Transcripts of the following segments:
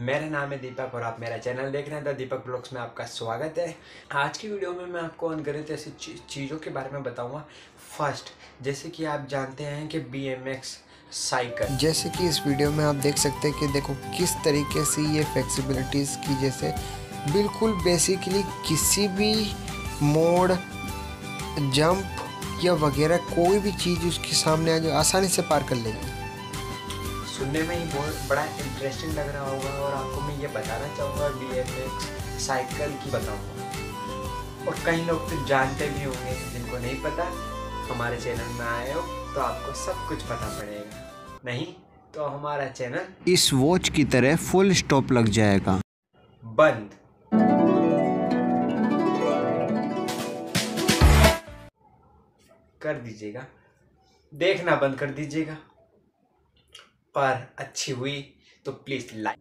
मेरा नाम है दीपक और आप मेरा चैनल देख रहे हैं द दीपक ब्लॉग्स में आपका स्वागत है। आज की वीडियो में मैं आपको अनगणित ऐसी चीज़ों के बारे में बताऊँगा। फ़र्स्ट जैसे कि आप जानते हैं कि बी साइकिल जैसे कि इस वीडियो में आप देख सकते हैं कि देखो किस तरीके से ये फ्लेक्सिबिलिटीज़ की जैसे बिल्कुल बेसिकली किसी भी मोड़ जंप या वगैरह कोई भी चीज़ उसके सामने आ जाए, आसानी से पार कर लेगी। सुनने में ही बहुत बड़ा इंटरेस्टिंग लग रहा होगा और आपको मैं ये बताना चाहूँगा बी साइकिल की बताऊँगा। और कई लोग तो जानते भी होंगे जिनको नहीं पता हमारे चैनल में आए हो तो आपको सब कुछ पता पड़ेगा। नहीं तो हमारा चैनल इस वॉच की तरह फुल स्टॉप लग जाएगा। बंद। कर दीजिएगा। देखना बंद कर दीजिएगा। पर अच्छी हुई तो प्लीज़ लाइक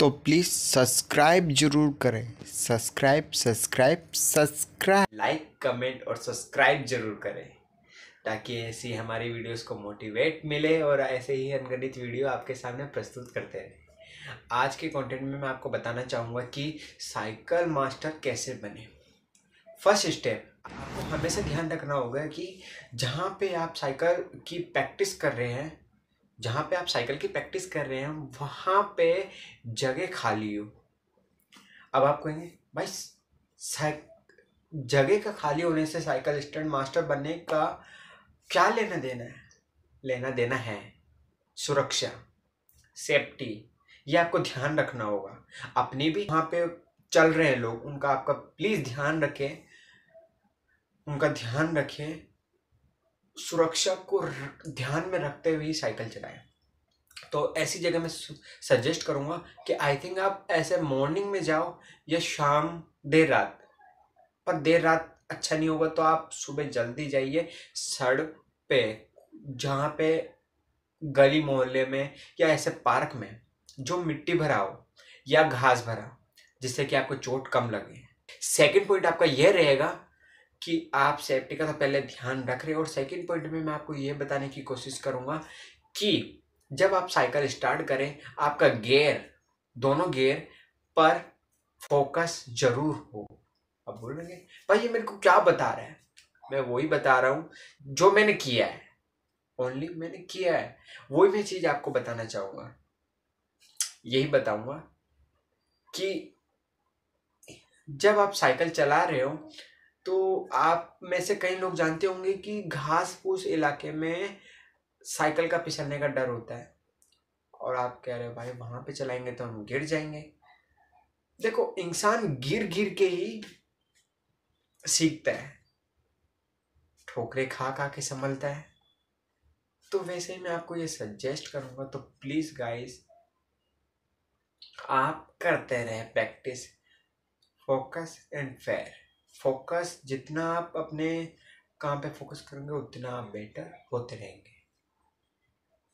तो प्लीज़ सब्सक्राइब ज़रूर करें। Subscribe subscribe subscribe like comment और सब्सक्राइब ज़रूर करें ताकि ऐसी हमारी वीडियोस को मोटिवेट मिले और ऐसे ही अनगणित वीडियो आपके सामने प्रस्तुत करते रहे। आज के कंटेंट में मैं आपको बताना चाहूँगा कि साइकिल मास्टर कैसे बने। फ़र्स्ट स्टेप आपको हमेशा ध्यान रखना होगा कि जहाँ पे आप साइकिल की प्रैक्टिस कर रहे हैं जहाँ पे आप साइकिल की प्रैक्टिस कर रहे हैं, वहाँ पे जगह खाली हो। अब आप कहेंगे, भाई जगह का खाली होने से साइकिल स्टैंड मास्टर बनने का क्या लेना देना है? लेना देना है सुरक्षा, सेफ्टी, ये आपको ध्यान रखना होगा। अपने भी वहाँ पे चल रहे हैं लोग, उनका आपका प्लीज़ ध्यान रखें, उनका ध्यान रखें सुरक्षा को ध्यान में रखते हुए साइकिल चलाएँ। तो ऐसी जगह मैं सजेस्ट करूँगा कि आई थिंक आप ऐसे मॉर्निंग में जाओ या शाम, देर रात। पर देर रात अच्छा नहीं होगा तो आप सुबह जल्दी जाइए सड़क पे, जहाँ पे गली मोहल्ले में या ऐसे पार्क में जो मिट्टी भरा हो या घास भरा, जिससे कि आपको चोट कम लगे। सेकंड पॉइंट आपका यह रहेगा कि आप सेफ्टी का तो पहले ध्यान रख रहे हैं। और सेकेंड पॉइंट में मैं आपको ये बताने की कोशिश करूँगा कि जब आप साइकिल स्टार्ट करें, आपका गेयर दोनों गियर पर फोकस ज़रूर हो। अब बोलेंगे भाई ये मेरे को क्या बता रहा है? मैं वही बता रहा हूँ, जो मैंने किया है। ओनली मैंने किया है। वही मैं चीज़ आपको बताना चाहूँगा। यही बताऊँगा कि जब आप साइकिल चला रहे हो तो आप में से कई लोग जानते होंगे कि घास फूस इलाके में साइकिल का फिसलने का डर होता है। और आप कह रहे हो, भाई, वहाँ पे चलाएँगे तो हम गिर जाएँगे। देखो, इंसान गिर गिर के ही सीखता है। ठोकरे खा खा के संभलता है। तो वैसे ही मैं आपको ये सजेस्ट करूँगा तो प्लीज़ गाइस आप करते रहे practice focus and fair focus जितना आप अपने काम पे फोकस करेंगे उतना आप बेटर होते रहेंगे।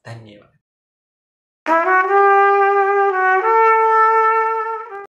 धन्यवाद।